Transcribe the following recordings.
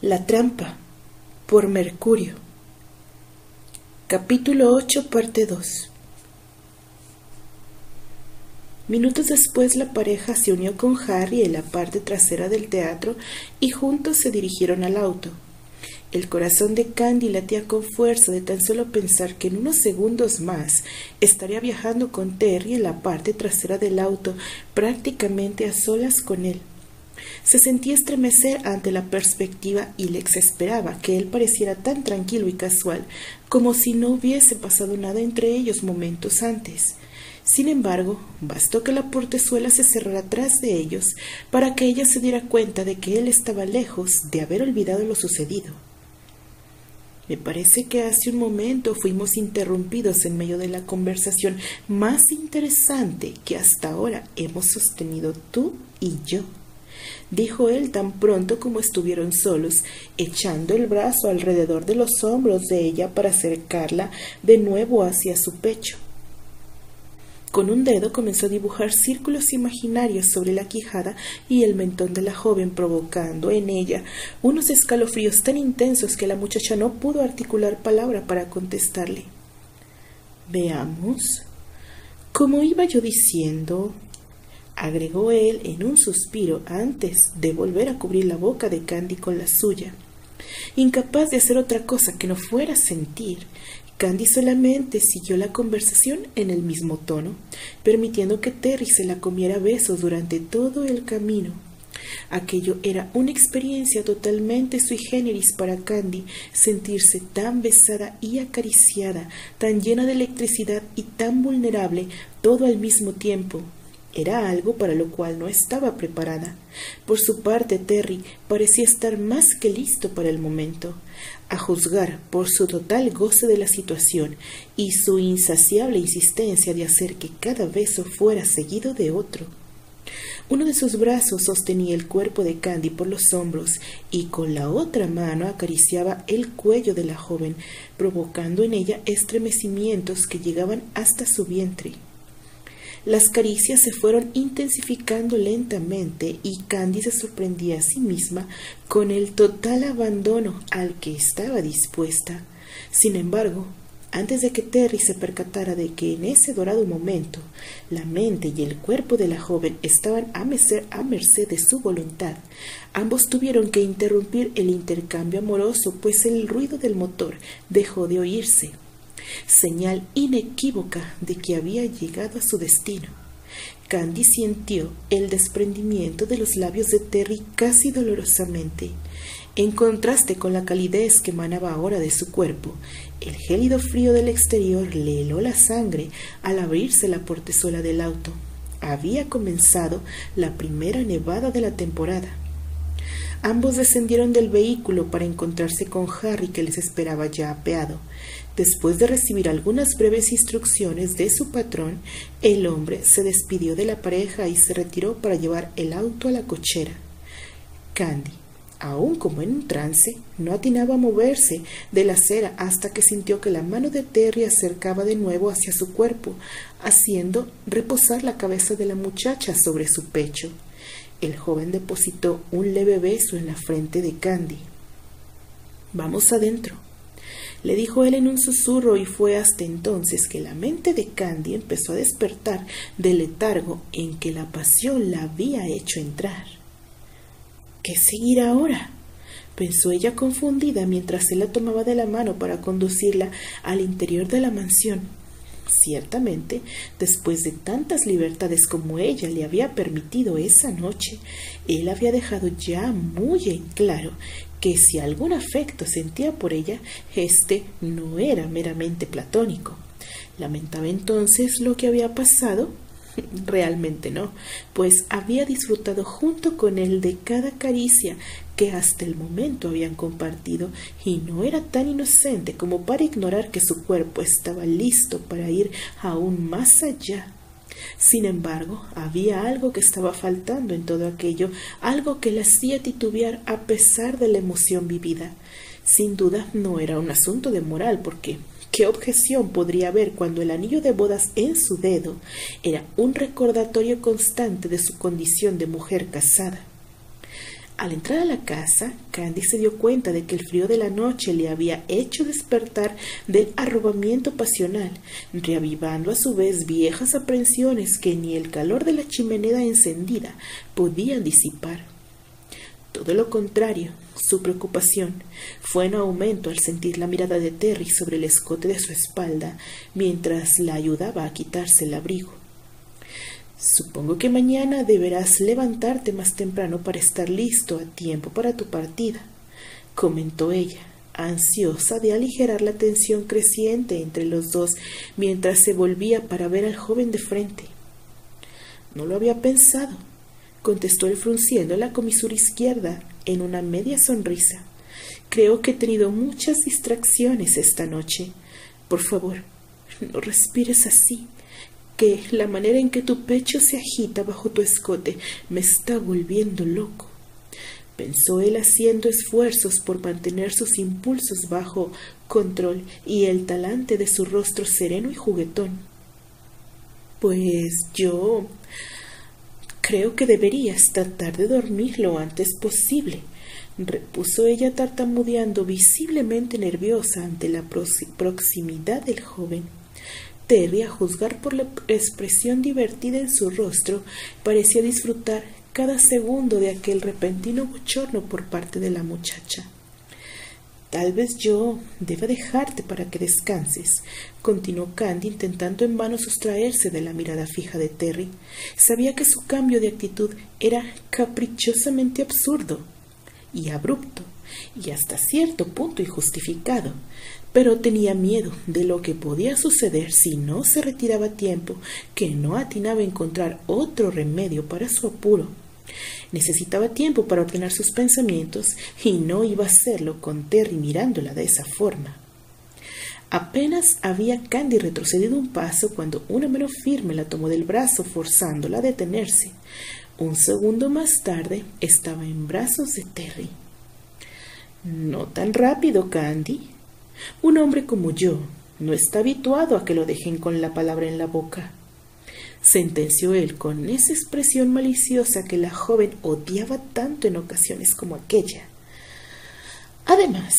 La trampa por Mercurio. Capítulo 8, parte 2. Minutos después la pareja se unió con Harry en la parte trasera del teatro y juntos se dirigieron al auto. El corazón de Candy latía con fuerza de tan solo pensar que en unos segundos más estaría viajando con Terry en la parte trasera del auto, prácticamente a solas con él. Se sentía estremecer ante la perspectiva y le exasperaba que él pareciera tan tranquilo y casual, como si no hubiese pasado nada entre ellos momentos antes. Sin embargo, bastó que la portezuela se cerrara atrás de ellos para que ella se diera cuenta de que él estaba lejos de haber olvidado lo sucedido. Me parece que hace un momento fuimos interrumpidos en medio de la conversación más interesante que hasta ahora hemos sostenido tú y yo, dijo él tan pronto como estuvieron solos, echando el brazo alrededor de los hombros de ella para acercarla de nuevo hacia su pecho. Con un dedo comenzó a dibujar círculos imaginarios sobre la quijada y el mentón de la joven, provocando en ella unos escalofríos tan intensos que la muchacha no pudo articular palabra para contestarle. Veamos. Como iba yo diciendo, agregó él en un suspiro antes de volver a cubrir la boca de Candy con la suya. Incapaz de hacer otra cosa que no fuera sentir, Candy solamente siguió la conversación en el mismo tono, permitiendo que Terry se la comiera besos durante todo el camino. Aquello era una experiencia totalmente sui generis para Candy, sentirse tan besada y acariciada, tan llena de electricidad y tan vulnerable todo al mismo tiempo. Era algo para lo cual no estaba preparada. Por su parte, Terry parecía estar más que listo para el momento. A juzgar por su total goce de la situación y su insaciable insistencia de hacer que cada beso fuera seguido de otro. Uno de sus brazos sostenía el cuerpo de Candy por los hombros y con la otra mano acariciaba el cuello de la joven, provocando en ella estremecimientos que llegaban hasta su vientre. Las caricias se fueron intensificando lentamente y Candy se sorprendía a sí misma con el total abandono al que estaba dispuesta. Sin embargo, antes de que Terry se percatara de que en ese dorado momento la mente y el cuerpo de la joven estaban a merced, a merced de su voluntad, ambos tuvieron que interrumpir el intercambio amoroso, pues el ruido del motor dejó de oírse señal inequívoca de que había llegado a su destino. Candy sintió el desprendimiento de los labios de Terry casi dolorosamente. En contraste con la calidez que emanaba ahora de su cuerpo, el gélido frío del exterior le heló la sangre al abrirse la portezuela del auto. Había comenzado la primera nevada de la temporada. Ambos descendieron del vehículo para encontrarse con Harry que les esperaba ya apeado. Después de recibir algunas breves instrucciones de su patrón, el hombre se despidió de la pareja y se retiró para llevar el auto a la cochera. Candy, aun como en un trance, no atinaba a moverse de la acera hasta que sintió que la mano de Terry acercaba de nuevo hacia su cuerpo, haciendo reposar la cabeza de la muchacha sobre su pecho. El joven depositó un leve beso en la frente de Candy. Vamos adentro, le dijo él en un susurro y fue hasta entonces que la mente de Candy empezó a despertar del letargo en que la pasión la había hecho entrar. ¿Qué seguir ahora? pensó ella confundida mientras él la tomaba de la mano para conducirla al interior de la mansión. Ciertamente, después de tantas libertades como ella le había permitido esa noche, él había dejado ya muy en claro que si algún afecto sentía por ella, éste no era meramente platónico. Lamentaba entonces lo que había pasado. Realmente no, pues había disfrutado junto con él de cada caricia que hasta el momento habían compartido y no era tan inocente como para ignorar que su cuerpo estaba listo para ir aún más allá sin embargo, había algo que estaba faltando en todo aquello, algo que la hacía titubear a pesar de la emoción vivida. Sin duda no era un asunto de moral, porque ¿Qué objeción podría haber cuando el anillo de bodas en su dedo era un recordatorio constante de su condición de mujer casada? Al entrar a la casa, Candy se dio cuenta de que el frío de la noche le había hecho despertar del arrobamiento pasional, reavivando a su vez viejas aprensiones que ni el calor de la chimenea encendida podían disipar. Todo lo contrario, su preocupación fue en aumento al sentir la mirada de Terry sobre el escote de su espalda mientras la ayudaba a quitarse el abrigo. Supongo que mañana deberás levantarte más temprano para estar listo a tiempo para tu partida, comentó ella, ansiosa de aligerar la tensión creciente entre los dos mientras se volvía para ver al joven de frente. No lo había pensado, contestó él frunciendo la comisura izquierda en una media sonrisa. Creo que he tenido muchas distracciones esta noche. Por favor, no respires así, que la manera en que tu pecho se agita bajo tu escote me está volviendo loco. Pensó él haciendo esfuerzos por mantener sus impulsos bajo control y el talante de su rostro sereno y juguetón. Pues yo Creo que deberías tratar de dormir lo antes posible, repuso ella tartamudeando visiblemente nerviosa ante la proximidad del joven. Terry, a juzgar por la expresión divertida en su rostro, parecía disfrutar cada segundo de aquel repentino bochorno por parte de la muchacha. Tal vez yo deba dejarte para que descanses, continuó Candy intentando en vano sustraerse de la mirada fija de Terry. Sabía que su cambio de actitud era caprichosamente absurdo y abrupto, y hasta cierto punto injustificado, pero tenía miedo de lo que podía suceder si no se retiraba a tiempo, que no atinaba a encontrar otro remedio para su apuro. Necesitaba tiempo para ordenar sus pensamientos y no iba a hacerlo con Terry mirándola de esa forma. Apenas había Candy retrocedido un paso cuando una mano firme la tomó del brazo forzándola a detenerse. Un segundo más tarde estaba en brazos de Terry. No tan rápido, Candy. Un hombre como yo no está habituado a que lo dejen con la palabra en la boca sentenció él con esa expresión maliciosa que la joven odiaba tanto en ocasiones como aquella. Además,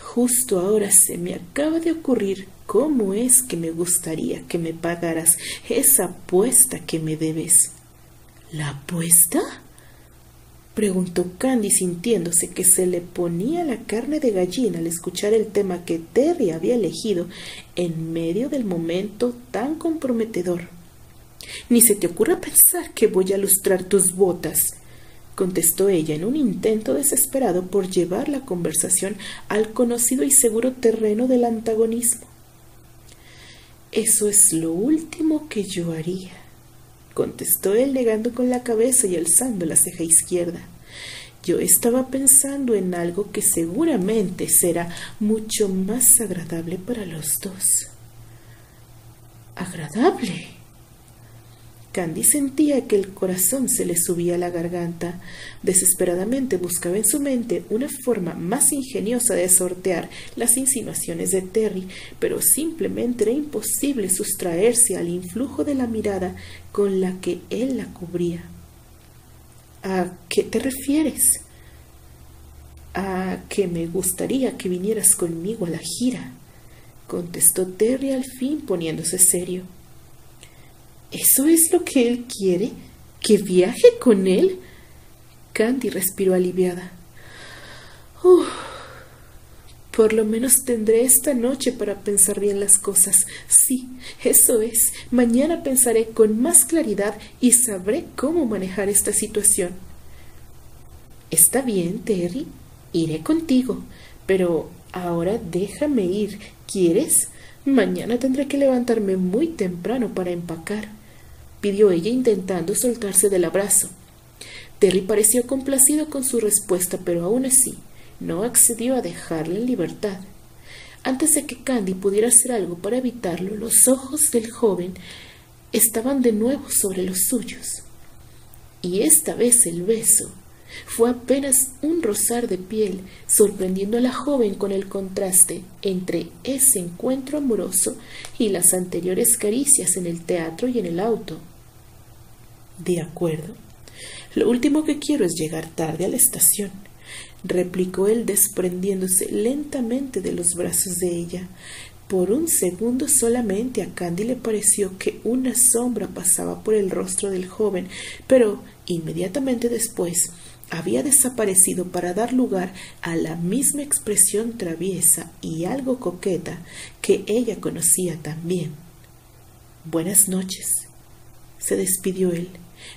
justo ahora se me acaba de ocurrir cómo es que me gustaría que me pagaras esa apuesta que me debes. ¿La apuesta? Preguntó Candy sintiéndose que se le ponía la carne de gallina al escuchar el tema que Terry había elegido en medio del momento tan comprometedor. Ni se te ocurra pensar que voy a lustrar tus botas, contestó ella en un intento desesperado por llevar la conversación al conocido y seguro terreno del antagonismo. Eso es lo último que yo haría, contestó él negando con la cabeza y alzando la ceja izquierda. Yo estaba pensando en algo que seguramente será mucho más agradable para los dos. ¿Agradable? Candy sentía que el corazón se le subía a la garganta. Desesperadamente buscaba en su mente una forma más ingeniosa de sortear las insinuaciones de Terry, pero simplemente era imposible sustraerse al influjo de la mirada con la que él la cubría. ¿A qué te refieres? A que me gustaría que vinieras conmigo a la gira, contestó Terry al fin poniéndose serio. ¿Eso es lo que él quiere? ¿Que viaje con él? Candy respiró aliviada. Por lo menos tendré esta noche para pensar bien las cosas. Sí, eso es. Mañana pensaré con más claridad y sabré cómo manejar esta situación. Está bien, Terry. Iré contigo. Pero ahora déjame ir. ¿Quieres? Mañana tendré que levantarme muy temprano para empacar pidió ella intentando soltarse del abrazo. Terry pareció complacido con su respuesta, pero aún así no accedió a dejarle en libertad. Antes de que Candy pudiera hacer algo para evitarlo, los ojos del joven estaban de nuevo sobre los suyos. Y esta vez el beso Fue apenas un rozar de piel, sorprendiendo a la joven con el contraste entre ese encuentro amoroso y las anteriores caricias en el teatro y en el auto. De acuerdo. Lo último que quiero es llegar tarde a la estación, replicó él desprendiéndose lentamente de los brazos de ella. Por un segundo solamente a Candy le pareció que una sombra pasaba por el rostro del joven, pero inmediatamente después había desaparecido para dar lugar a la misma expresión traviesa y algo coqueta que ella conocía también. Buenas noches, se despidió él,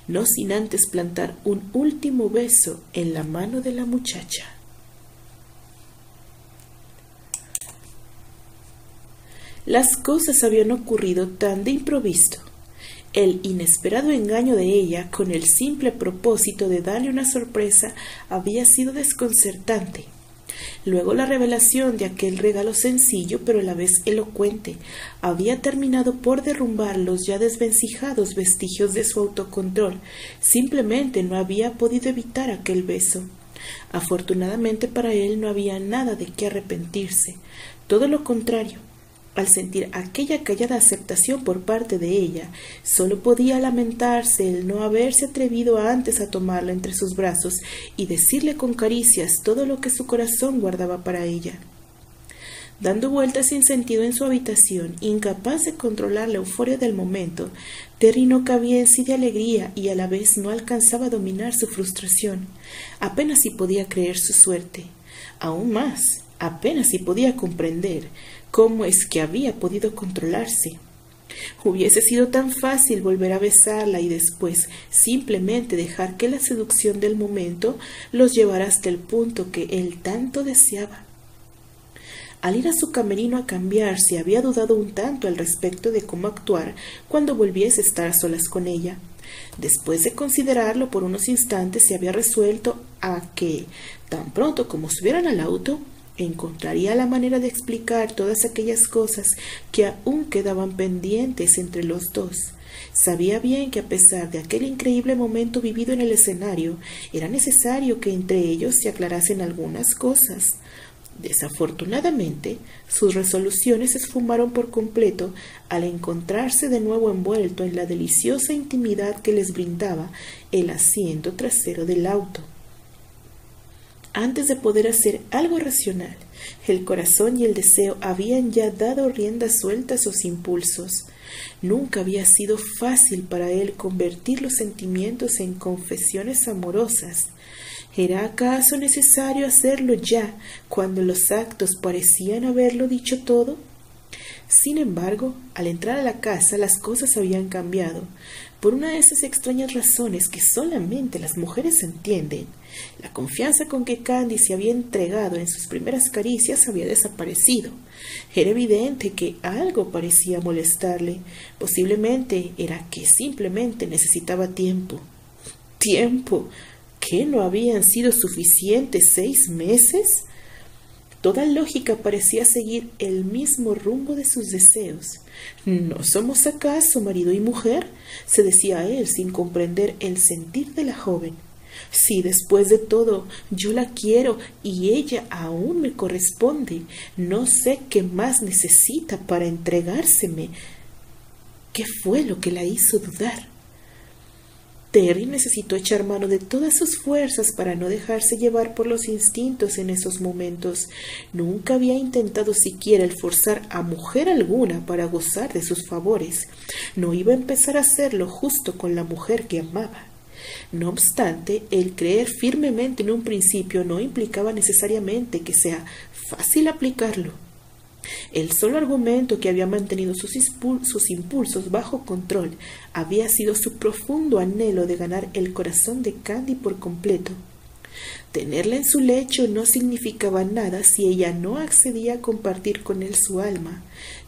no sin antes plantar un último beso en la mano de la muchacha. Las cosas habían ocurrido tan de improviso el inesperado engaño de ella con el simple propósito de darle una sorpresa había sido desconcertante. Luego la revelación de aquel regalo sencillo pero a la vez elocuente había terminado por derrumbar los ya desvencijados vestigios de su autocontrol. Simplemente no había podido evitar aquel beso. Afortunadamente para él no había nada de qué arrepentirse. Todo lo contrario, al sentir aquella callada aceptación por parte de ella, solo podía lamentarse el no haberse atrevido antes a tomarla entre sus brazos y decirle con caricias todo lo que su corazón guardaba para ella. Dando vueltas sin sentido en su habitación, incapaz de controlar la euforia del momento, Terry no cabía en sí de alegría y a la vez no alcanzaba a dominar su frustración. Apenas si podía creer su suerte. Aún más, apenas si podía comprender cómo es que había podido controlarse. Hubiese sido tan fácil volver a besarla y después simplemente dejar que la seducción del momento los llevara hasta el punto que él tanto deseaba. Al ir a su camerino a cambiarse, había dudado un tanto al respecto de cómo actuar cuando volviese a estar a solas con ella. Después de considerarlo por unos instantes, se había resuelto a que, tan pronto como subieran al auto, encontraría la manera de explicar todas aquellas cosas que aún quedaban pendientes entre los dos. Sabía bien que a pesar de aquel increíble momento vivido en el escenario, era necesario que entre ellos se aclarasen algunas cosas. Desafortunadamente, sus resoluciones se esfumaron por completo al encontrarse de nuevo envuelto en la deliciosa intimidad que les brindaba el asiento trasero del auto antes de poder hacer algo racional. El corazón y el deseo habían ya dado rienda suelta a sus impulsos. Nunca había sido fácil para él convertir los sentimientos en confesiones amorosas. ¿Era acaso necesario hacerlo ya, cuando los actos parecían haberlo dicho todo? Sin embargo, al entrar a la casa las cosas habían cambiado, por una de esas extrañas razones que solamente las mujeres entienden. La confianza con que Candy se había entregado en sus primeras caricias había desaparecido. Era evidente que algo parecía molestarle. Posiblemente era que simplemente necesitaba tiempo. ¿Tiempo? ¿Qué no habían sido suficientes seis meses? Toda lógica parecía seguir el mismo rumbo de sus deseos. ¿No somos acaso marido y mujer? se decía él sin comprender el sentir de la joven. Si después de todo yo la quiero y ella aún me corresponde, no sé qué más necesita para entregárseme. ¿Qué fue lo que la hizo dudar? Terry necesitó echar mano de todas sus fuerzas para no dejarse llevar por los instintos en esos momentos. Nunca había intentado siquiera el forzar a mujer alguna para gozar de sus favores. No iba a empezar a hacerlo justo con la mujer que amaba. No obstante, el creer firmemente en un principio no implicaba necesariamente que sea fácil aplicarlo. El solo argumento que había mantenido sus, impulsos bajo control había sido su profundo anhelo de ganar el corazón de Candy por completo. Tenerla en su lecho no significaba nada si ella no accedía a compartir con él su alma.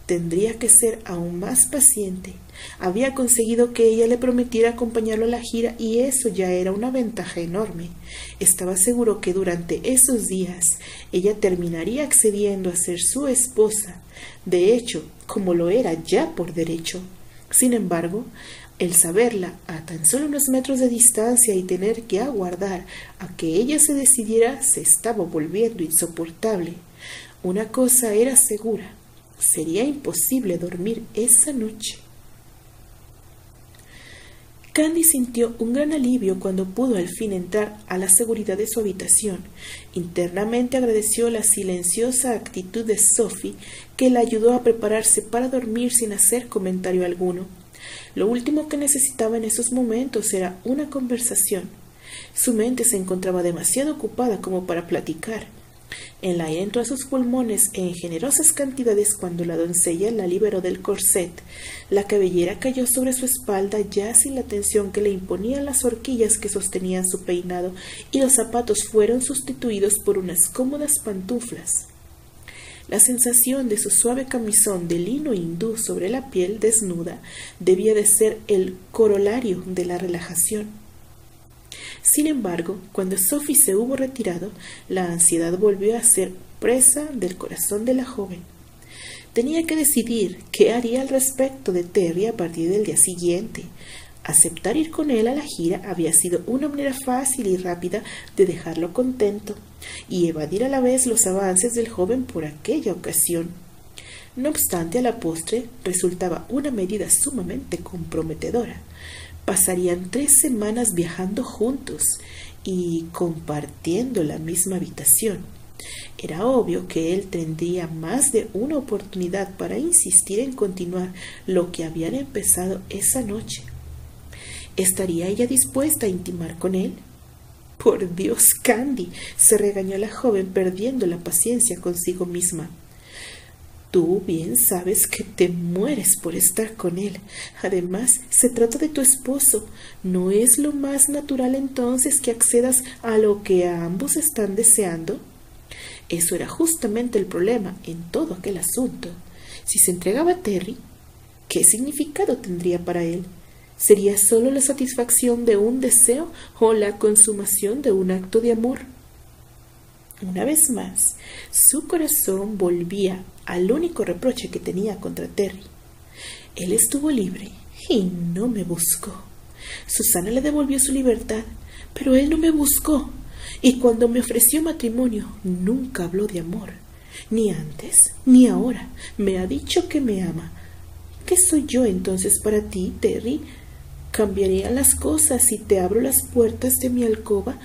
Tendría que ser aún más paciente. Había conseguido que ella le prometiera acompañarlo a la gira y eso ya era una ventaja enorme. Estaba seguro que durante esos días ella terminaría accediendo a ser su esposa, de hecho, como lo era ya por derecho. Sin embargo, El saberla a tan solo unos metros de distancia y tener que aguardar a que ella se decidiera se estaba volviendo insoportable. Una cosa era segura, sería imposible dormir esa noche. Candy sintió un gran alivio cuando pudo al fin entrar a la seguridad de su habitación. Internamente agradeció la silenciosa actitud de Sophie, que la ayudó a prepararse para dormir sin hacer comentario alguno. Lo último que necesitaba en esos momentos era una conversación. Su mente se encontraba demasiado ocupada como para platicar. El aire entró a sus pulmones en generosas cantidades cuando la doncella la liberó del corset. La cabellera cayó sobre su espalda ya sin la tensión que le imponían las horquillas que sostenían su peinado y los zapatos fueron sustituidos por unas cómodas pantuflas. La sensación de su suave camisón de lino hindú sobre la piel desnuda debía de ser el corolario de la relajación. Sin embargo, cuando Sophie se hubo retirado, la ansiedad volvió a ser presa del corazón de la joven. Tenía que decidir qué haría al respecto de Terry a partir del día siguiente. Aceptar ir con él a la gira había sido una manera fácil y rápida de dejarlo contento y evadir a la vez los avances del joven por aquella ocasión. No obstante, a la postre resultaba una medida sumamente comprometedora pasarían tres semanas viajando juntos y compartiendo la misma habitación. Era obvio que él tendría más de una oportunidad para insistir en continuar lo que habían empezado esa noche. ¿Estaría ella dispuesta a intimar con él? Por Dios, Candy, se regañó la joven perdiendo la paciencia consigo misma. Tú bien sabes que te mueres por estar con él. Además, se trata de tu esposo. ¿No es lo más natural entonces que accedas a lo que ambos están deseando? Eso era justamente el problema en todo aquel asunto. Si se entregaba a Terry, ¿qué significado tendría para él? ¿Sería solo la satisfacción de un deseo o la consumación de un acto de amor? Una vez más, su corazón volvía al único reproche que tenía contra Terry. Él estuvo libre y no me buscó. Susana le devolvió su libertad, pero él no me buscó. Y cuando me ofreció matrimonio, nunca habló de amor. Ni antes, ni ahora. Me ha dicho que me ama. ¿Qué soy yo entonces para ti, Terry? ¿Cambiaría las cosas si te abro las puertas de mi alcoba?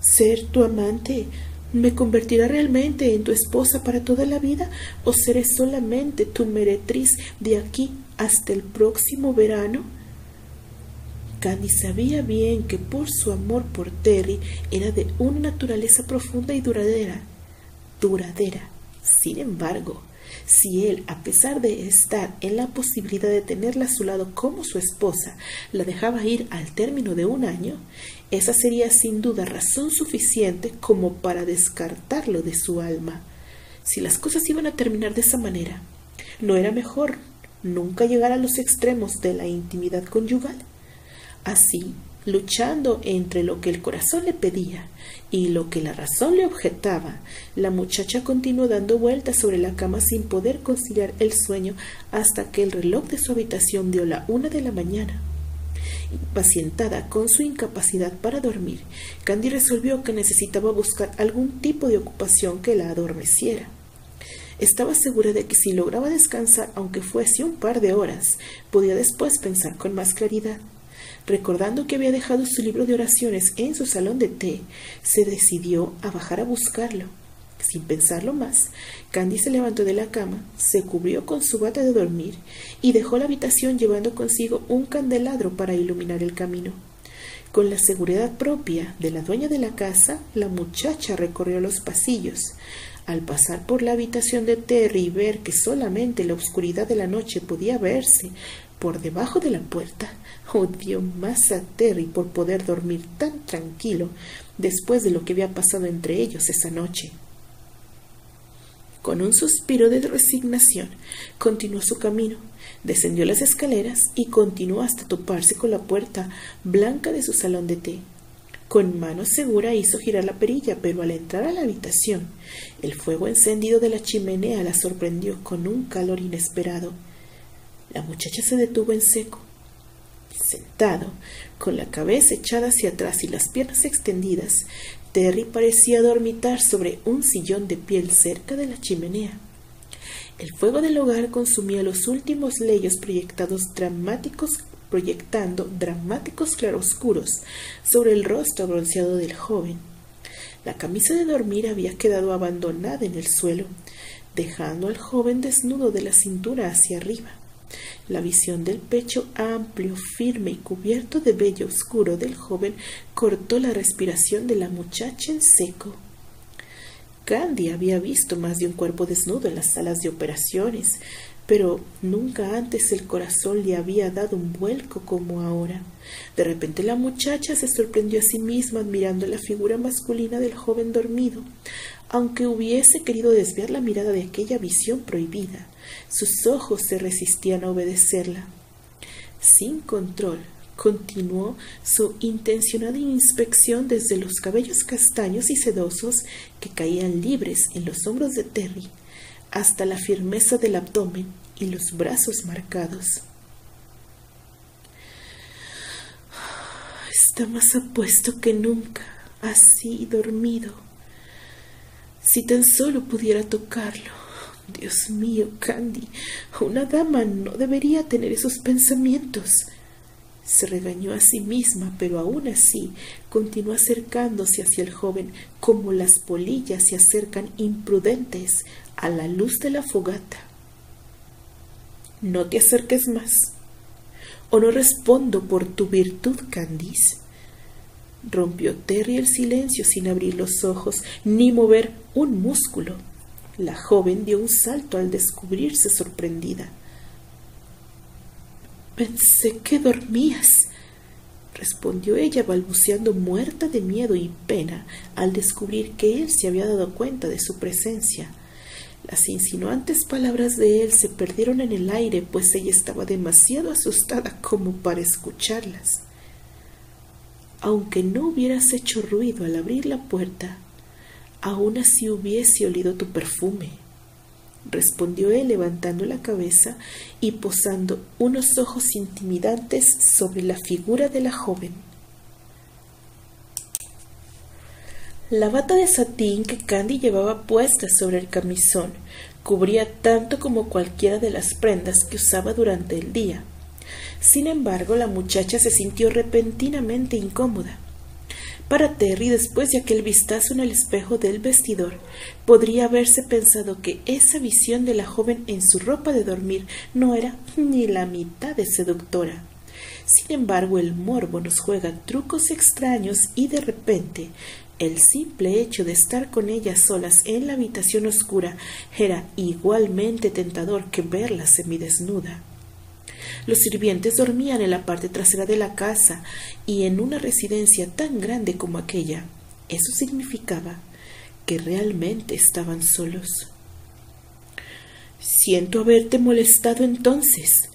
¿Ser tu amante? ¿Me convertirá realmente en tu esposa para toda la vida o seré solamente tu meretriz de aquí hasta el próximo verano? Candy sabía bien que por su amor por Terry era de una naturaleza profunda y duradera. Duradera. Sin embargo, si él, a pesar de estar en la posibilidad de tenerla a su lado como su esposa, la dejaba ir al término de un año, esa sería sin duda razón suficiente como para descartarlo de su alma. Si las cosas iban a terminar de esa manera, ¿no era mejor nunca llegar a los extremos de la intimidad conyugal? Así, luchando entre lo que el corazón le pedía y lo que la razón le objetaba, la muchacha continuó dando vueltas sobre la cama sin poder conciliar el sueño hasta que el reloj de su habitación dio la una de la mañana. Impacientada con su incapacidad para dormir, Candy resolvió que necesitaba buscar algún tipo de ocupación que la adormeciera. Estaba segura de que si lograba descansar, aunque fuese un par de horas, podía después pensar con más claridad. Recordando que había dejado su libro de oraciones en su salón de té, se decidió a bajar a buscarlo. Sin pensarlo más, Candy se levantó de la cama, se cubrió con su bata de dormir y dejó la habitación llevando consigo un candelabro para iluminar el camino. Con la seguridad propia de la dueña de la casa, la muchacha recorrió los pasillos. Al pasar por la habitación de Terry y ver que solamente la oscuridad de la noche podía verse por debajo de la puerta, odió más a Terry por poder dormir tan tranquilo después de lo que había pasado entre ellos esa noche. Con un suspiro de resignación, continuó su camino, descendió las escaleras y continuó hasta toparse con la puerta blanca de su salón de té. Con mano segura hizo girar la perilla, pero al entrar a la habitación, el fuego encendido de la chimenea la sorprendió con un calor inesperado. La muchacha se detuvo en seco. Sentado, con la cabeza echada hacia atrás y las piernas extendidas, Terry parecía dormitar sobre un sillón de piel cerca de la chimenea. El fuego del hogar consumía los últimos leyes proyectados dramáticos proyectando dramáticos claroscuros sobre el rostro bronceado del joven. La camisa de dormir había quedado abandonada en el suelo, dejando al joven desnudo de la cintura hacia arriba. La visión del pecho amplio, firme y cubierto de vello oscuro del joven cortó la respiración de la muchacha en seco. Candy había visto más de un cuerpo desnudo en las salas de operaciones, pero nunca antes el corazón le había dado un vuelco como ahora. De repente la muchacha se sorprendió a sí misma admirando la figura masculina del joven dormido, aunque hubiese querido desviar la mirada de aquella visión prohibida. Sus ojos se resistían a obedecerla. Sin control, continuó su intencionada inspección desde los cabellos castaños y sedosos que caían libres en los hombros de Terry hasta la firmeza del abdomen y los brazos marcados. Está más apuesto que nunca, así dormido. Si tan solo pudiera tocarlo. Dios mío, Candy, una dama no debería tener esos pensamientos. Se regañó a sí misma, pero aún así continuó acercándose hacia el joven como las polillas se acercan imprudentes a la luz de la fogata. No te acerques más, o no respondo por tu virtud, Candice. Rompió Terry el silencio sin abrir los ojos ni mover un músculo. La joven dio un salto al descubrirse sorprendida. Pensé que dormías, respondió ella balbuceando muerta de miedo y pena al descubrir que él se había dado cuenta de su presencia. Las insinuantes palabras de él se perdieron en el aire, pues ella estaba demasiado asustada como para escucharlas. Aunque no hubieras hecho ruido al abrir la puerta, aún así hubiese olido tu perfume, respondió él levantando la cabeza y posando unos ojos intimidantes sobre la figura de la joven. La bata de satín que Candy llevaba puesta sobre el camisón cubría tanto como cualquiera de las prendas que usaba durante el día. Sin embargo, la muchacha se sintió repentinamente incómoda. Para Terry, después de aquel vistazo en el espejo del vestidor, podría haberse pensado que esa visión de la joven en su ropa de dormir no era ni la mitad de seductora. Sin embargo, el morbo nos juega trucos extraños y de repente el simple hecho de estar con ellas solas en la habitación oscura era igualmente tentador que verla semidesnuda. Los sirvientes dormían en la parte trasera de la casa y en una residencia tan grande como aquella. Eso significaba que realmente estaban solos. Siento haberte molestado entonces,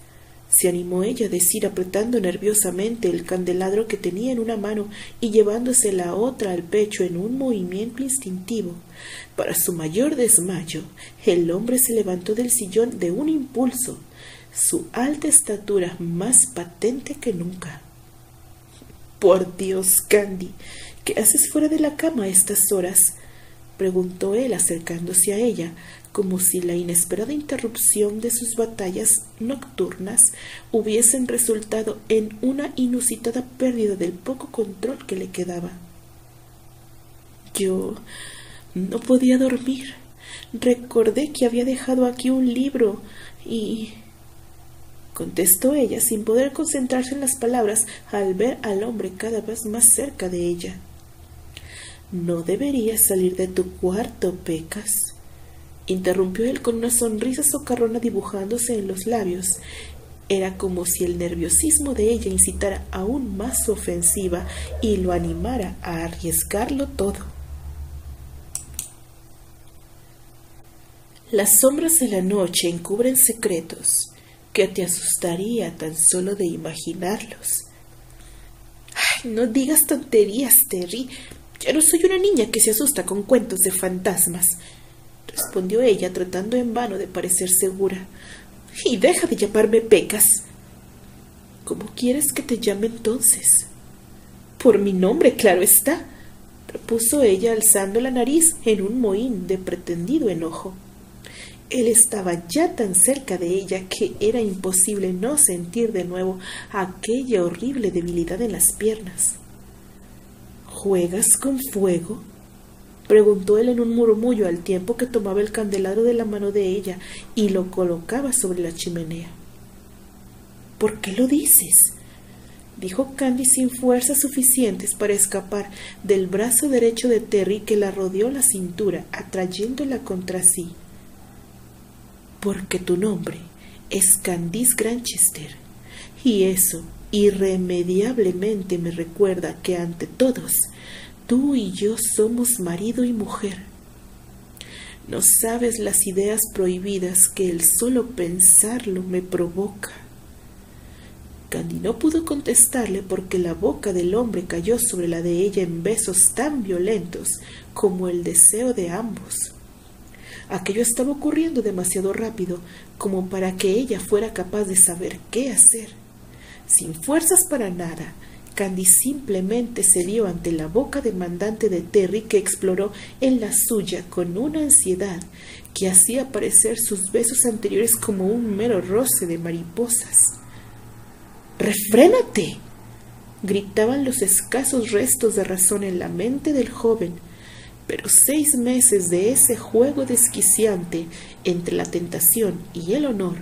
se animó ella a decir apretando nerviosamente el candelabro que tenía en una mano y llevándose la otra al pecho en un movimiento instintivo. Para su mayor desmayo, el hombre se levantó del sillón de un impulso, su alta estatura más patente que nunca. Por Dios, Candy, ¿qué haces fuera de la cama a estas horas? preguntó él acercándose a ella, como si la inesperada interrupción de sus batallas nocturnas hubiesen resultado en una inusitada pérdida del poco control que le quedaba. Yo no podía dormir. Recordé que había dejado aquí un libro y contestó ella sin poder concentrarse en las palabras al ver al hombre cada vez más cerca de ella. No deberías salir de tu cuarto, Pecas interrumpió él con una sonrisa socarrona dibujándose en los labios. Era como si el nerviosismo de ella incitara aún más su ofensiva y lo animara a arriesgarlo todo. Las sombras de la noche encubren secretos que te asustaría tan solo de imaginarlos. Ay, no digas tonterías, Terry. Ya no soy una niña que se asusta con cuentos de fantasmas respondió ella, tratando en vano de parecer segura. Y deja de llamarme Pecas. ¿Cómo quieres que te llame entonces? Por mi nombre, claro está, repuso ella alzando la nariz en un mohín de pretendido enojo. Él estaba ya tan cerca de ella que era imposible no sentir de nuevo aquella horrible debilidad en las piernas. ¿Juegas con fuego? preguntó él en un murmullo al tiempo que tomaba el candelabro de la mano de ella y lo colocaba sobre la chimenea. ¿Por qué lo dices? dijo Candy sin fuerzas suficientes para escapar del brazo derecho de Terry que la rodeó la cintura, atrayéndola contra sí. Porque tu nombre es Candice Granchester, y eso irremediablemente me recuerda que ante todos tú y yo somos marido y mujer. No sabes las ideas prohibidas que el solo pensarlo me provoca. Candy no pudo contestarle porque la boca del hombre cayó sobre la de ella en besos tan violentos como el deseo de ambos. Aquello estaba ocurriendo demasiado rápido como para que ella fuera capaz de saber qué hacer. Sin fuerzas para nada, Candy simplemente se dio ante la boca demandante de Terry que exploró en la suya con una ansiedad que hacía parecer sus besos anteriores como un mero roce de mariposas. ¡Refrénate! gritaban los escasos restos de razón en la mente del joven, pero seis meses de ese juego desquiciante entre la tentación y el honor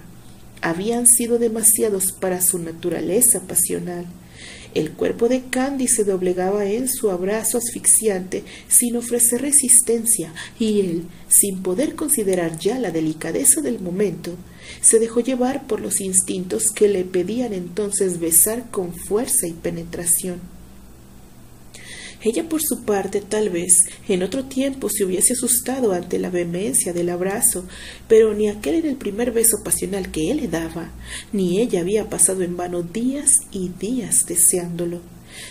habían sido demasiados para su naturaleza pasional. El cuerpo de Candy se doblegaba en su abrazo asfixiante sin ofrecer resistencia, y él, sin poder considerar ya la delicadeza del momento, se dejó llevar por los instintos que le pedían entonces besar con fuerza y penetración. Ella por su parte tal vez en otro tiempo se hubiese asustado ante la vehemencia del abrazo, pero ni aquel era el primer beso pasional que él le daba, ni ella había pasado en vano días y días deseándolo.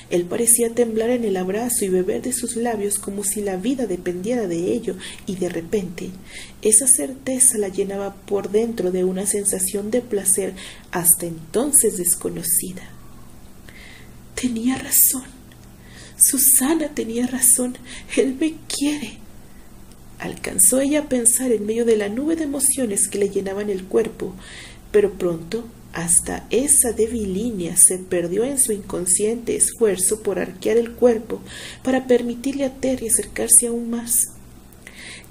Él parecía temblar en el abrazo y beber de sus labios como si la vida dependiera de ello, y de repente esa certeza la llenaba por dentro de una sensación de placer hasta entonces desconocida. Tenía razón. Susana tenía razón. Él me quiere. Alcanzó ella a pensar en medio de la nube de emociones que le llenaban el cuerpo, pero pronto hasta esa débil línea se perdió en su inconsciente esfuerzo por arquear el cuerpo para permitirle a Terry acercarse aún más.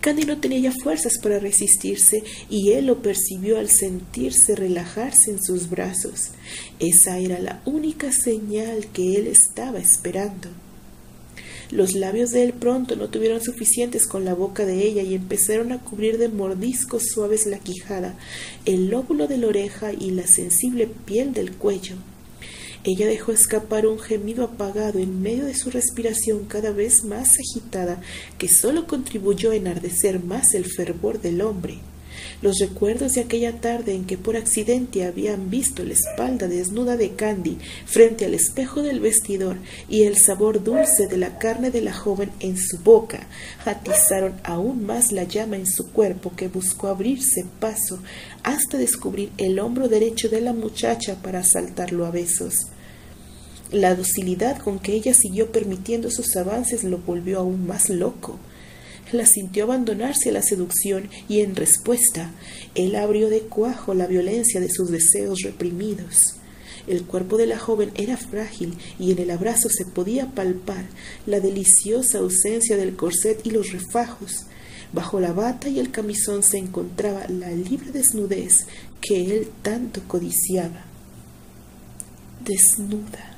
Candy no tenía ya fuerzas para resistirse y él lo percibió al sentirse relajarse en sus brazos. Esa era la única señal que él estaba esperando. Los labios de él pronto no tuvieron suficientes con la boca de ella y empezaron a cubrir de mordiscos suaves la quijada, el lóbulo de la oreja y la sensible piel del cuello. Ella dejó escapar un gemido apagado en medio de su respiración cada vez más agitada, que sólo contribuyó a enardecer más el fervor del hombre. Los recuerdos de aquella tarde en que por accidente habían visto la espalda desnuda de Candy frente al espejo del vestidor y el sabor dulce de la carne de la joven en su boca atizaron aún más la llama en su cuerpo que buscó abrirse paso hasta descubrir el hombro derecho de la muchacha para asaltarlo a besos. La docilidad con que ella siguió permitiendo sus avances lo volvió aún más loco la sintió abandonarse a la seducción y en respuesta él abrió de cuajo la violencia de sus deseos reprimidos. El cuerpo de la joven era frágil y en el abrazo se podía palpar la deliciosa ausencia del corset y los refajos. Bajo la bata y el camisón se encontraba la libre desnudez que él tanto codiciaba. Desnuda.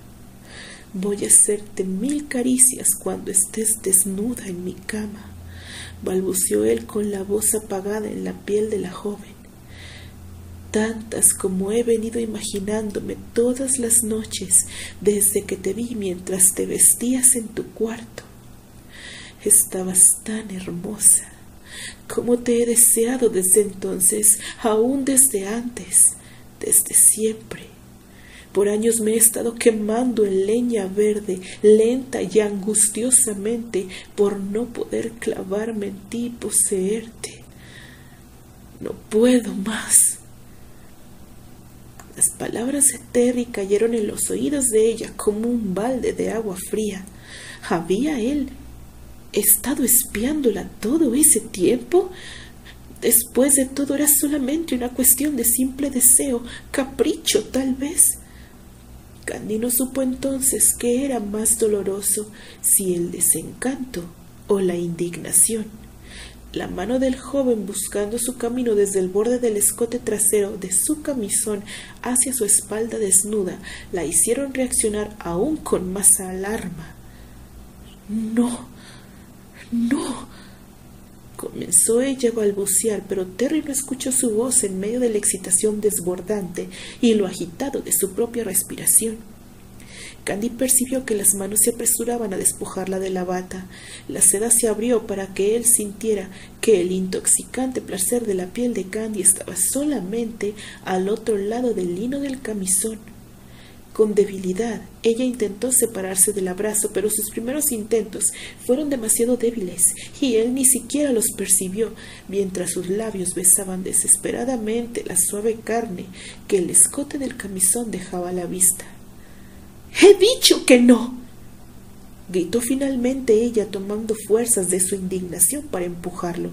Voy a hacerte mil caricias cuando estés desnuda en mi cama balbuceó él con la voz apagada en la piel de la joven. Tantas como he venido imaginándome todas las noches desde que te vi mientras te vestías en tu cuarto. Estabas tan hermosa, como te he deseado desde entonces, aún desde antes, desde siempre. Por años me he estado quemando en leña verde, lenta y angustiosamente, por no poder clavarme en ti y poseerte. No puedo más. Las palabras de Terry cayeron en los oídos de ella como un balde de agua fría. ¿Había él estado espiándola todo ese tiempo? Después de todo era solamente una cuestión de simple deseo, capricho tal vez. Candy no supo entonces qué era más doloroso, si el desencanto o la indignación. La mano del joven buscando su camino desde el borde del escote trasero de su camisón hacia su espalda desnuda la hicieron reaccionar aún con más alarma. No, no. Comenzó ella a balbucear, pero Terry no escuchó su voz en medio de la excitación desbordante y lo agitado de su propia respiración. Candy percibió que las manos se apresuraban a despojarla de la bata. La seda se abrió para que él sintiera que el intoxicante placer de la piel de Candy estaba solamente al otro lado del lino del camisón. Con debilidad, ella intentó separarse del abrazo, pero sus primeros intentos fueron demasiado débiles y él ni siquiera los percibió, mientras sus labios besaban desesperadamente la suave carne que el escote del camisón dejaba a la vista. He dicho que no. gritó finalmente ella tomando fuerzas de su indignación para empujarlo.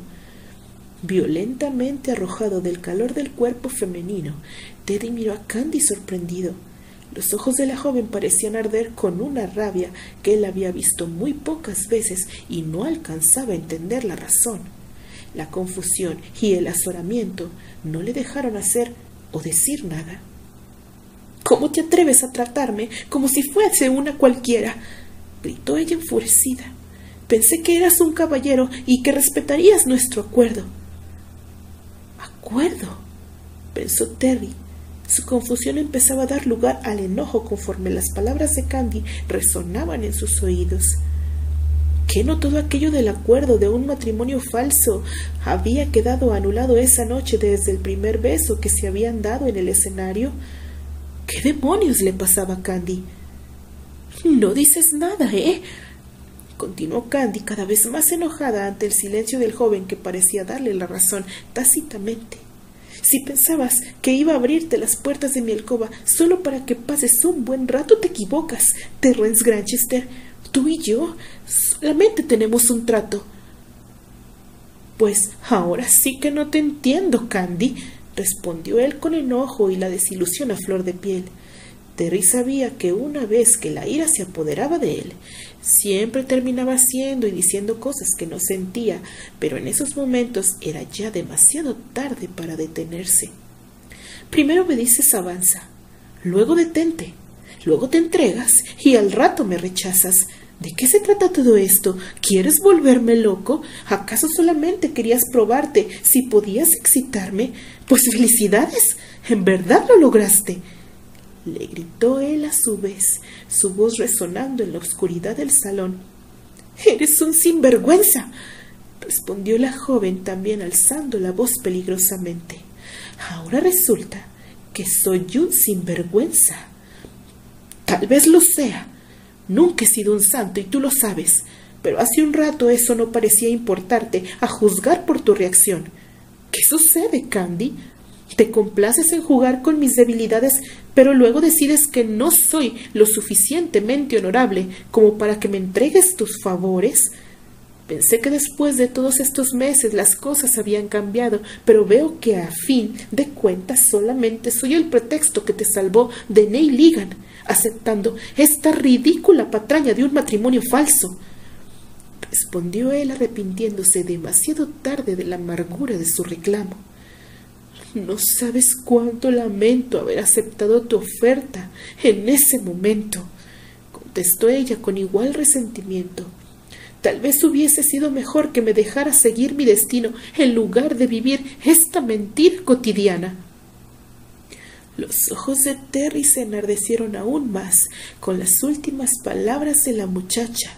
Violentamente arrojado del calor del cuerpo femenino, Teddy miró a Candy sorprendido. Los ojos de la joven parecían arder con una rabia que él había visto muy pocas veces y no alcanzaba a entender la razón. La confusión y el azoramiento no le dejaron hacer o decir nada. ¿Cómo te atreves a tratarme como si fuese una cualquiera? gritó ella enfurecida. Pensé que eras un caballero y que respetarías nuestro acuerdo. ¿Acuerdo? pensó Terry. Su confusión empezaba a dar lugar al enojo conforme las palabras de Candy resonaban en sus oídos. ¿Qué no todo aquello del acuerdo de un matrimonio falso había quedado anulado esa noche desde el primer beso que se habían dado en el escenario? ¿Qué demonios le pasaba a Candy? No dices nada, ¿eh? Continuó Candy cada vez más enojada ante el silencio del joven que parecía darle la razón tácitamente. Si pensabas que iba a abrirte las puertas de mi alcoba solo para que pases un buen rato, te equivocas, Terrence Granchester. Tú y yo solamente tenemos un trato. Pues ahora sí que no te entiendo, Candy, respondió él con enojo y la desilusión a flor de piel. Terry sabía que una vez que la ira se apoderaba de él, siempre terminaba haciendo y diciendo cosas que no sentía, pero en esos momentos era ya demasiado tarde para detenerse. Primero me dices avanza, luego detente, luego te entregas y al rato me rechazas. ¿De qué se trata todo esto? ¿Quieres volverme loco? ¿Acaso solamente querías probarte si podías excitarme? Pues felicidades. En verdad lo lograste. Le gritó él a su vez, su voz resonando en la oscuridad del salón. Eres un sinvergüenza. respondió la joven también alzando la voz peligrosamente. Ahora resulta que soy un sinvergüenza. Tal vez lo sea, Nunca he sido un santo y tú lo sabes, pero hace un rato eso no parecía importarte, a juzgar por tu reacción. ¿Qué sucede, Candy? Te complaces en jugar con mis debilidades, pero luego decides que no soy lo suficientemente honorable como para que me entregues tus favores. Pensé que después de todos estos meses las cosas habían cambiado, pero veo que a fin de cuentas solamente soy el pretexto que te salvó de Ney Ligan aceptando esta ridícula patraña de un matrimonio falso. Respondió él arrepintiéndose demasiado tarde de la amargura de su reclamo. No sabes cuánto lamento haber aceptado tu oferta en ese momento, contestó ella con igual resentimiento. Tal vez hubiese sido mejor que me dejara seguir mi destino en lugar de vivir esta mentira cotidiana. Los ojos de Terry se enardecieron aún más con las últimas palabras de la muchacha.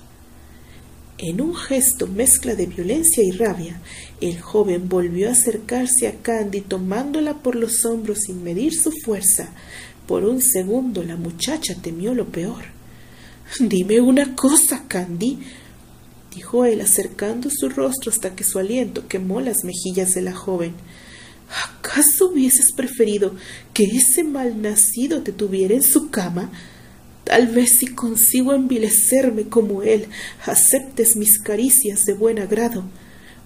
En un gesto mezcla de violencia y rabia, el joven volvió a acercarse a Candy tomándola por los hombros sin medir su fuerza. Por un segundo la muchacha temió lo peor. Dime una cosa, Candy, dijo él acercando su rostro hasta que su aliento quemó las mejillas de la joven. ¿Acaso hubieses preferido que ese malnacido te tuviera en su cama? Tal vez si consigo envilecerme como él, aceptes mis caricias de buen agrado,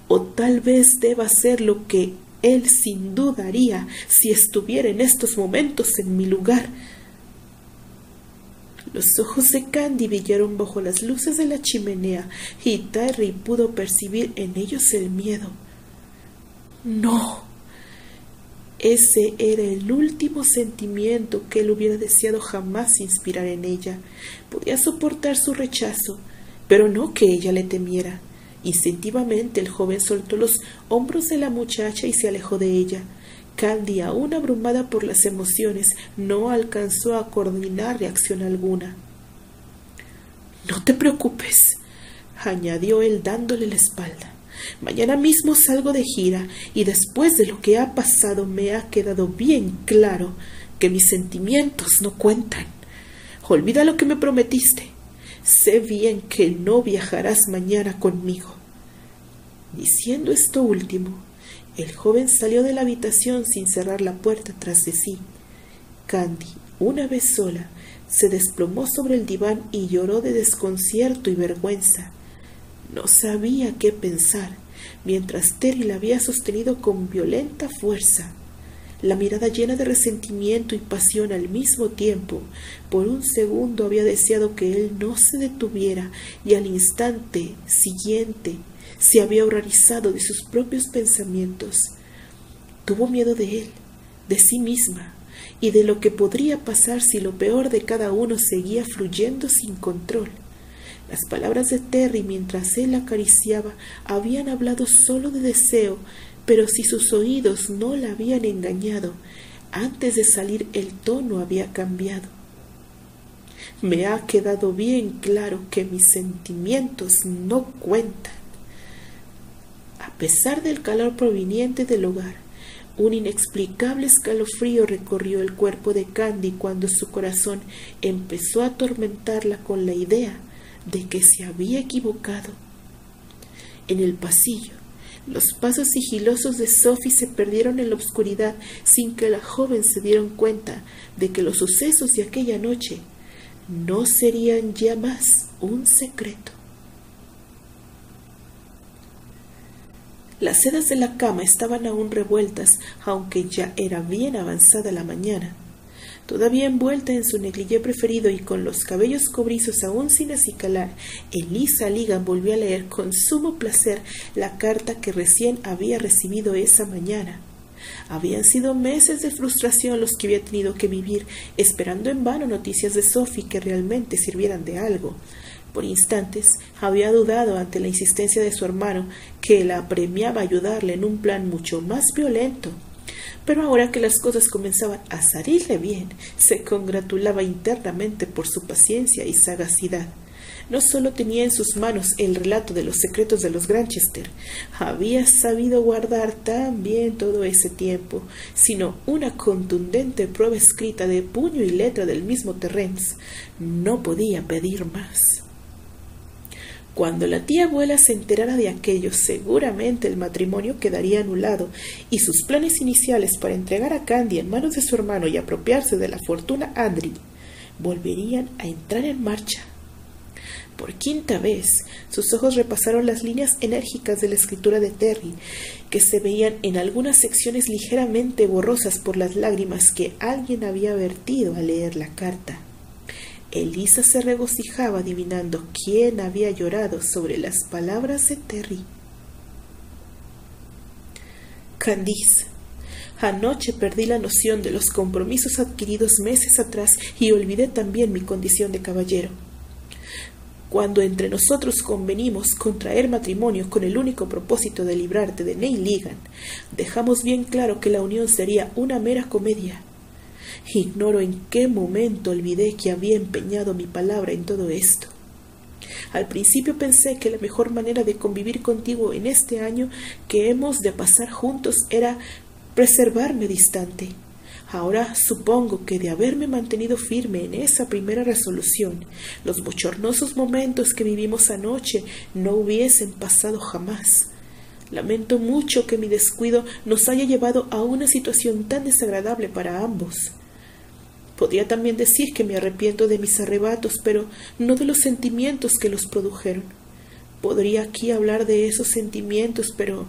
o tal vez deba hacer lo que él sin duda haría si estuviera en estos momentos en mi lugar. Los ojos de Candy brillaron bajo las luces de la chimenea y Terry pudo percibir en ellos el miedo. No, ese era el último sentimiento que él hubiera deseado jamás inspirar en ella. Podía soportar su rechazo, pero no que ella le temiera. Instintivamente el joven soltó los hombros de la muchacha y se alejó de ella. Candy, aún abrumada por las emociones, no alcanzó a coordinar reacción alguna. No te preocupes, añadió él dándole la espalda. Mañana mismo salgo de gira y después de lo que ha pasado me ha quedado bien claro que mis sentimientos no cuentan. Olvida lo que me prometiste. Sé bien que no viajarás mañana conmigo. Diciendo esto último, el joven salió de la habitación sin cerrar la puerta tras de sí. Candy, una vez sola, se desplomó sobre el diván y lloró de desconcierto y vergüenza. No sabía qué pensar, mientras Terry la había sostenido con violenta fuerza, la mirada llena de resentimiento y pasión al mismo tiempo. Por un segundo había deseado que él no se detuviera y al instante siguiente se había horrorizado de sus propios pensamientos. Tuvo miedo de él, de sí misma, y de lo que podría pasar si lo peor de cada uno seguía fluyendo sin control. Las palabras de Terry mientras él acariciaba habían hablado solo de deseo, pero si sus oídos no la habían engañado, antes de salir el tono había cambiado. Me ha quedado bien claro que mis sentimientos no cuentan. A pesar del calor proveniente del hogar, un inexplicable escalofrío recorrió el cuerpo de Candy cuando su corazón empezó a atormentarla con la idea de que se había equivocado. En el pasillo, los pasos sigilosos de Sophie se perdieron en la oscuridad sin que la joven se diera cuenta de que los sucesos de aquella noche no serían ya más un secreto. Las sedas de la cama estaban aún revueltas, aunque ya era bien avanzada la mañana. Todavía envuelta en su negligé preferido y con los cabellos cobrizos aún sin acicalar, Elisa Ligan volvió a leer con sumo placer la carta que recién había recibido esa mañana. Habían sido meses de frustración los que había tenido que vivir, esperando en vano noticias de Sophie que realmente sirvieran de algo. Por instantes había dudado ante la insistencia de su hermano, que la apremiaba a ayudarle en un plan mucho más violento pero ahora que las cosas comenzaban a salirle bien, se congratulaba internamente por su paciencia y sagacidad. No solo tenía en sus manos el relato de los secretos de los Granchester, había sabido guardar tan bien todo ese tiempo, sino una contundente prueba escrita de puño y letra del mismo Terrence. No podía pedir más. Cuando la tía abuela se enterara de aquello, seguramente el matrimonio quedaría anulado y sus planes iniciales para entregar a Candy en manos de su hermano y apropiarse de la fortuna Andri volverían a entrar en marcha. Por quinta vez, sus ojos repasaron las líneas enérgicas de la escritura de Terry, que se veían en algunas secciones ligeramente borrosas por las lágrimas que alguien había vertido al leer la carta. Elisa se regocijaba adivinando quién había llorado sobre las palabras de Terry. Candice, anoche perdí la noción de los compromisos adquiridos meses atrás y olvidé también mi condición de caballero. Cuando entre nosotros convenimos contraer matrimonio con el único propósito de librarte de Neil Ligan, dejamos bien claro que la unión sería una mera comedia Ignoro en qué momento olvidé que había empeñado mi palabra en todo esto. Al principio pensé que la mejor manera de convivir contigo en este año que hemos de pasar juntos era preservarme distante. Ahora supongo que de haberme mantenido firme en esa primera resolución, los bochornosos momentos que vivimos anoche no hubiesen pasado jamás. Lamento mucho que mi descuido nos haya llevado a una situación tan desagradable para ambos. Podría también decir que me arrepiento de mis arrebatos, pero no de los sentimientos que los produjeron. Podría aquí hablar de esos sentimientos, pero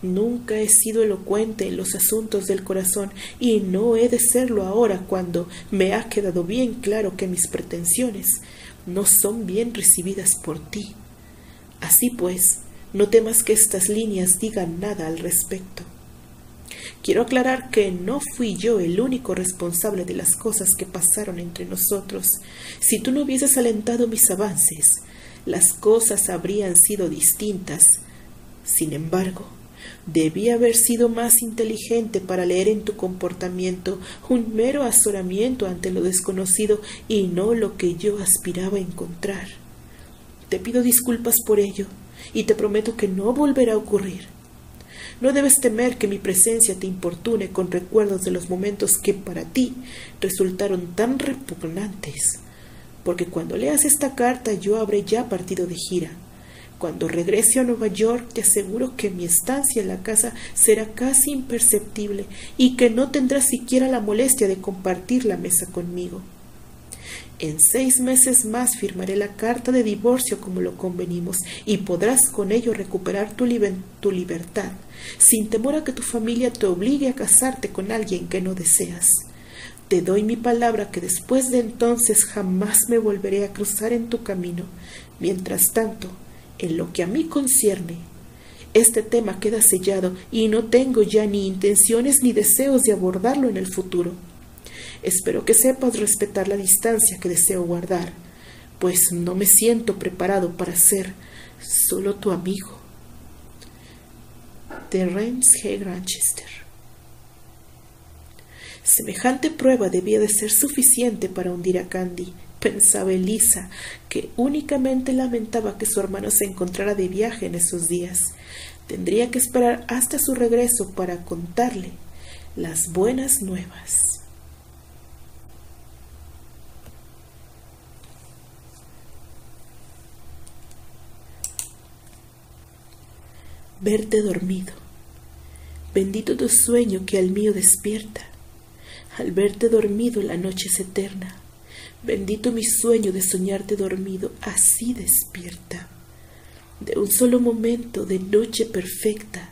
nunca he sido elocuente en los asuntos del corazón y no he de serlo ahora cuando me ha quedado bien claro que mis pretensiones no son bien recibidas por ti. Así pues, no temas que estas líneas digan nada al respecto. Quiero aclarar que no fui yo el único responsable de las cosas que pasaron entre nosotros. Si tú no hubieses alentado mis avances, las cosas habrían sido distintas. Sin embargo, debí haber sido más inteligente para leer en tu comportamiento un mero azoramiento ante lo desconocido y no lo que yo aspiraba a encontrar. Te pido disculpas por ello y te prometo que no volverá a ocurrir. No debes temer que mi presencia te importune con recuerdos de los momentos que para ti resultaron tan repugnantes, porque cuando leas esta carta yo habré ya partido de gira. Cuando regrese a Nueva York te aseguro que mi estancia en la casa será casi imperceptible y que no tendrás siquiera la molestia de compartir la mesa conmigo. En seis meses más firmaré la carta de divorcio como lo convenimos y podrás con ello recuperar tu, tu, libertad, sin temor a que tu familia te obligue a casarte con alguien que no deseas. Te doy mi palabra que después de entonces jamás me volveré a cruzar en tu camino. Mientras tanto, en lo que a mí concierne, este tema queda sellado y no tengo ya ni intenciones ni deseos de abordarlo en el futuro. Espero que sepas respetar la distancia que deseo guardar, pues no me siento preparado para ser solo tu amigo. Terence G. Granchester. Semejante prueba debía de ser suficiente para hundir a Candy, pensaba Elisa, que únicamente lamentaba que su hermano se encontrara de viaje en esos días. Tendría que esperar hasta su regreso para contarle las buenas nuevas. verte dormido. Bendito tu sueño que al mío despierta. Al verte dormido la noche es eterna. Bendito mi sueño de soñarte dormido, así despierta. De un solo momento de noche perfecta,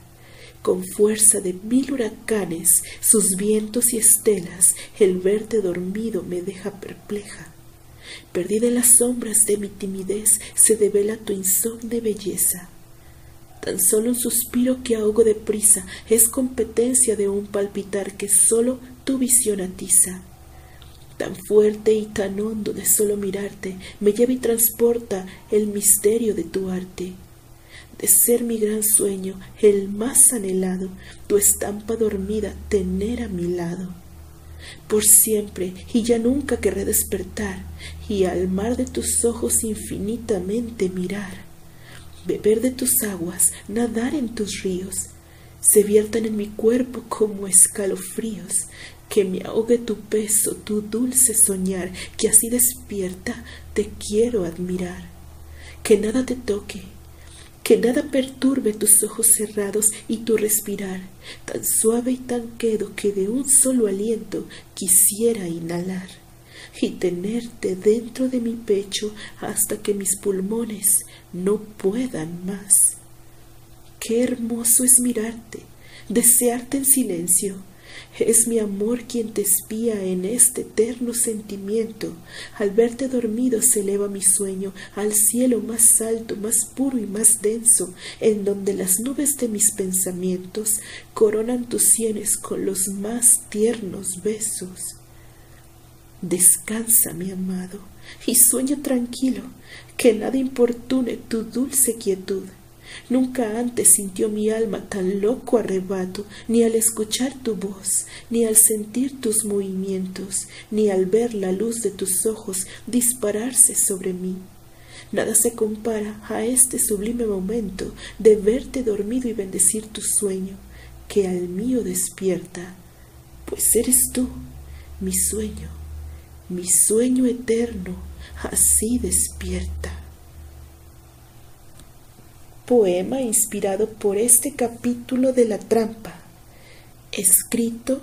con fuerza de mil huracanes, sus vientos y estelas, el verte dormido me deja perpleja. Perdida en las sombras de mi timidez, se devela tu insomne belleza Tan solo un suspiro que ahogo de prisa es competencia de un palpitar que solo tu visión atiza. Tan fuerte y tan hondo de solo mirarte me lleva y transporta el misterio de tu arte. De ser mi gran sueño, el más anhelado, tu estampa dormida tener a mi lado. Por siempre y ya nunca querré despertar y al mar de tus ojos infinitamente mirar beber de tus aguas, nadar en tus ríos, se viertan en mi cuerpo como escalofríos, que me ahogue tu peso, tu dulce soñar, que así despierta te quiero admirar, que nada te toque, que nada perturbe tus ojos cerrados y tu respirar, tan suave y tan quedo que de un solo aliento quisiera inhalar y tenerte dentro de mi pecho hasta que mis pulmones no puedan más. Qué hermoso es mirarte, desearte en silencio. Es mi amor quien te espía en este eterno sentimiento. Al verte dormido se eleva mi sueño al cielo más alto, más puro y más denso, en donde las nubes de mis pensamientos coronan tus sienes con los más tiernos besos. Descansa, mi amado, y sueño tranquilo, que nada importune tu dulce quietud. Nunca antes sintió mi alma tan loco arrebato, ni al escuchar tu voz, ni al sentir tus movimientos, ni al ver la luz de tus ojos dispararse sobre mí. Nada se compara a este sublime momento de verte dormido y bendecir tu sueño, que al mío despierta, pues eres tú, mi sueño mi sueño eterno así despierta. Poema inspirado por este capítulo de La Trampa, escrito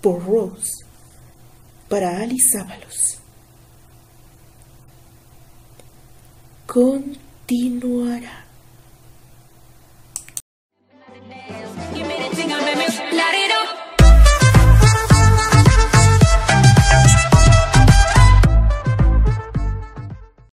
por Rose para Alice Ábalos. Continuará.